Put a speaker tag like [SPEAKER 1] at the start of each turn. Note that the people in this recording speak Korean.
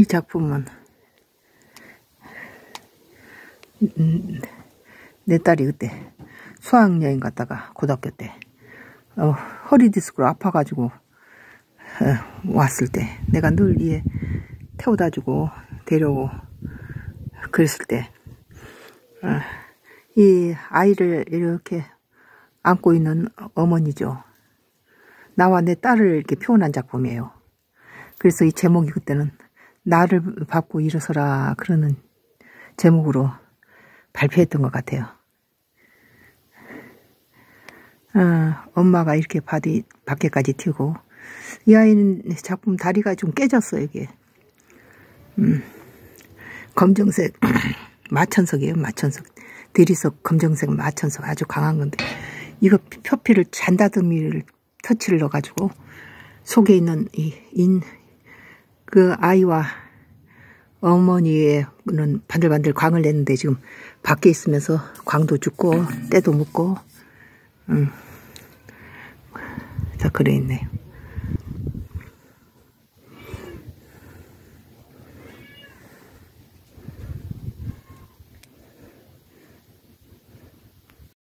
[SPEAKER 1] 이 작품은 음, 내 딸이 그때 수학여행 갔다가 고등학교 때 어, 허리 디스크로 아파가지고 어, 왔을 때 내가 늘 이에 태워다 주고 데려오고 그랬을 때 어, 이 아이를 이렇게 안고 있는 어머니죠. 나와 내 딸을 이렇게 표현한 작품이에요. 그래서 이 제목이 그때는 나를 밟고 일어서라 그러는 제목으로 발표했던 것 같아요. 아, 엄마가 이렇게 바디, 밖에까지 튀고. 이 아이는 작품 다리가 좀 깨졌어 이게. 음, 검정색 마천석이에요 마천석. 대리석 검정색 마천석 아주 강한 건데. 이거 표피를 잔다듬이를 터치를 넣어가지고 속에 있는 이 인 그 아이와 어머니의는 반들반들 광을 냈는데 지금 밖에 있으면서 광도 죽고 때도 묻고 음. 자 그래 있네요.